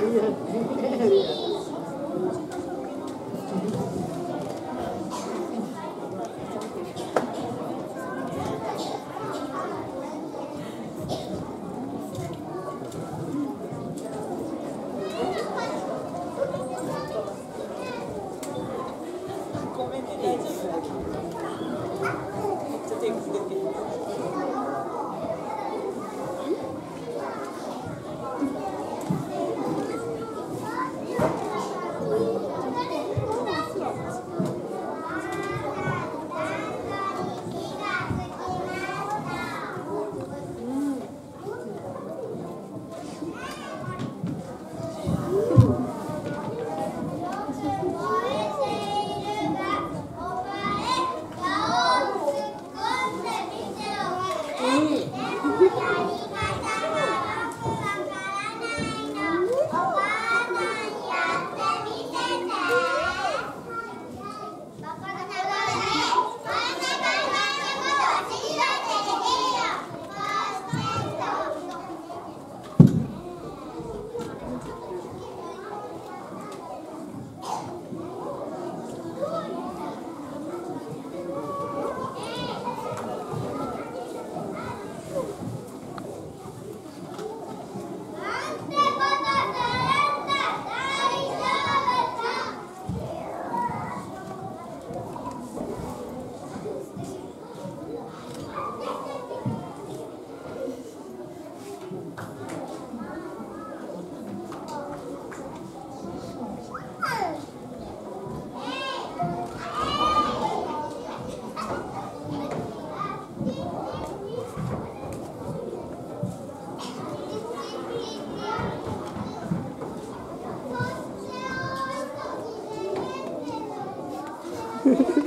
Sì. Yeah.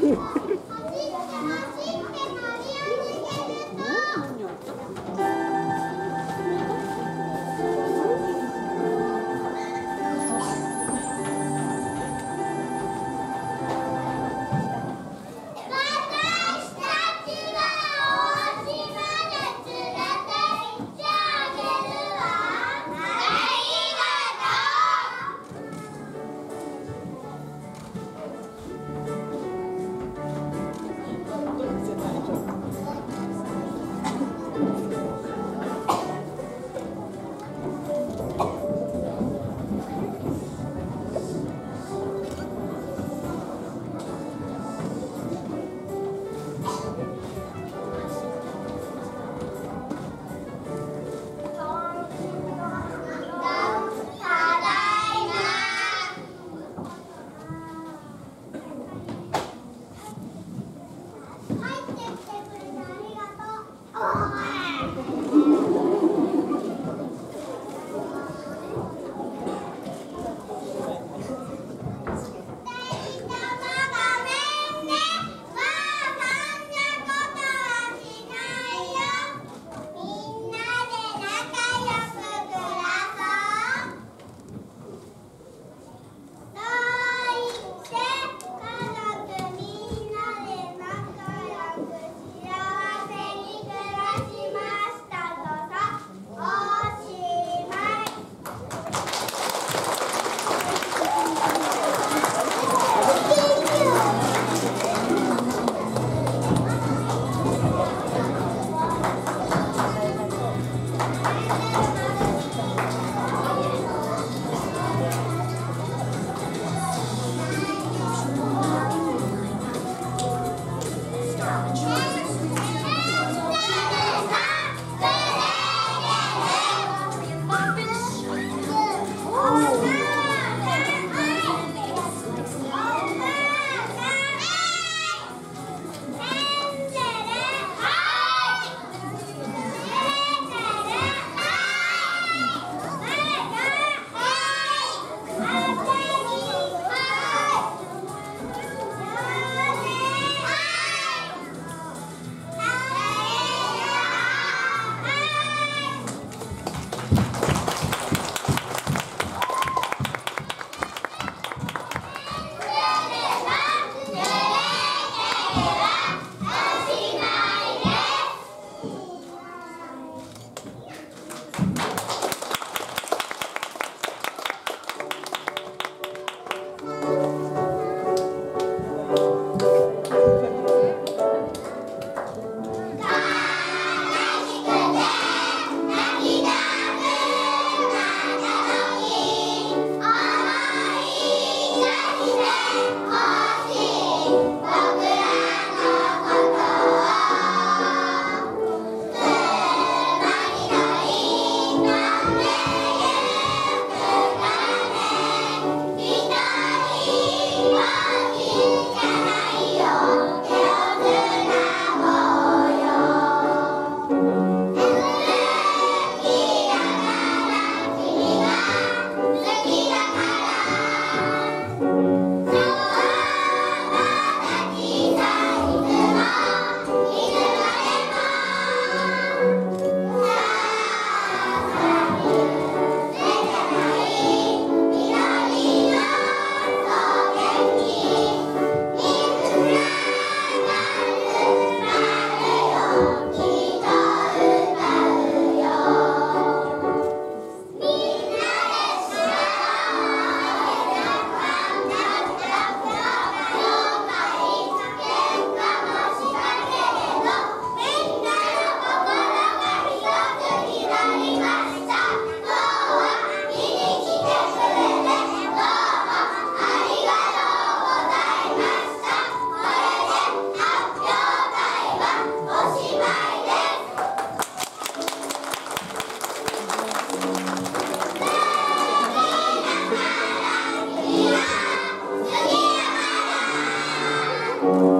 Oh.